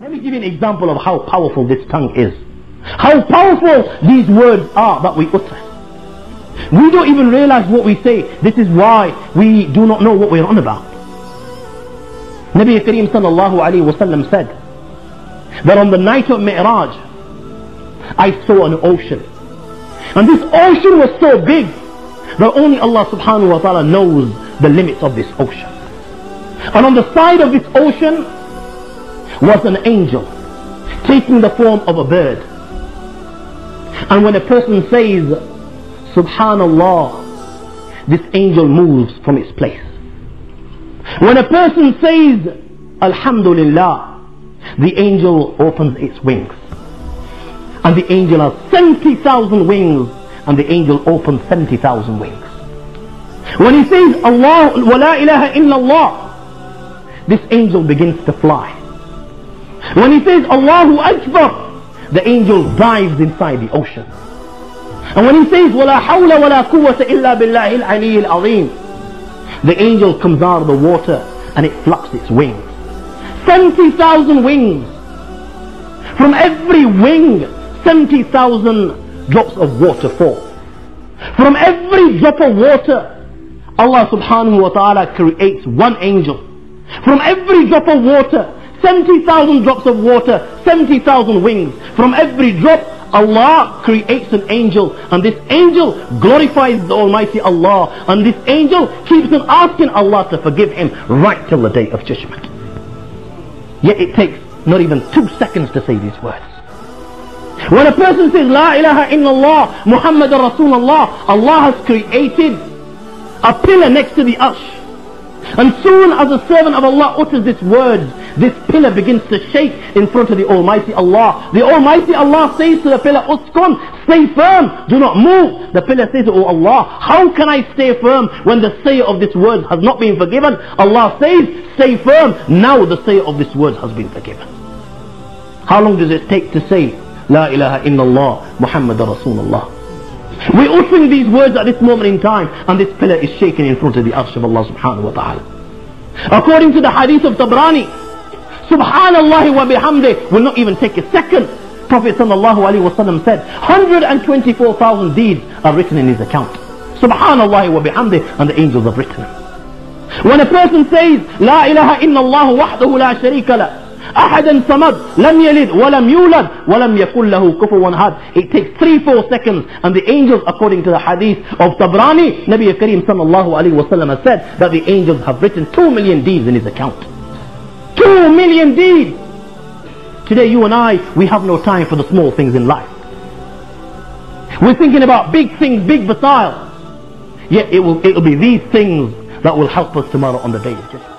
Let me give you an example of how powerful this tongue is. How powerful these words are that we utter. We don't even realize what we say. This is why we do not know what we're on about. Nabi Kareem sallallahu alayhi wa sallam said that on the night of Mi'raj, I saw an ocean. And this ocean was so big that only Allah subhanahu wa ta'ala knows the limits of this ocean. And on the side of this ocean was an angel taking the form of a bird. And when a person says, Subhanallah, this angel moves from its place. When a person says, Alhamdulillah, the angel opens its wings. And the angel has 70,000 wings, and the angel opens 70,000 wings. When he says, Allah, wa la ilaha illallah, this angel begins to fly. When he says Allahu Akbar, the angel dives inside the ocean. And when he says وَلَا حَوْلَ وَلَا قُوَّةَ إِلَّا بِاللَّهِ الْعَلِيِّ الْعَظِيمِ The angel comes out of the water and it flaps its wings. 70,000 wings. From every wing, 70,000 drops of water fall. From every drop of water, Allah subhanahu wa ta'ala creates one angel. From every drop of water, 70,000 drops of water, 70,000 wings. From every drop, Allah creates an angel. And this angel glorifies the Almighty Allah. And this angel keeps on asking Allah to forgive him right till the day of judgment. Yet it takes not even two seconds to say these words. When a person says, La ilaha illallah, Muhammad Rasulullah, Allah has created a pillar next to the arsh. And soon as the servant of Allah utters this word, this pillar begins to shake in front of the Almighty Allah. The Almighty Allah says to the pillar, Uskun, stay firm, do not move. The pillar says, Oh Allah, how can I stay firm when the sayer of this word has not been forgiven? Allah says, stay firm. Now the sayer of this word has been forgiven. How long does it take to say, La ilaha illallah, Muhammad Rasulullah? We're uttering these words at this moment in time and this pillar is shaking in front of the arsh of Allah subhanahu wa ta'ala. According to the hadith of Tabrani, Subhanallah wa bihamdi will not even take a second. Prophet sallallahu alaihi wasallam said, 124,000 deeds are written in his account. Subhanallah wa bihamdi and the angels have written them. When a person says, La ilaha illallah wahdahu la sharika la, أحدا صمد لم يلد ولم يولد ولم يكن له كفوا أحد It takes 3-4 seconds and the angels according to the hadith of Tabrani Nabi Kareem sallallahu alayhi wa sallam has said that the angels have written 2 million deeds in his account 2 million deeds Today you and I we have no time for the small things in life We're thinking about big things, big battles Yet it will, it will be these things that will help us tomorrow on the day of judgment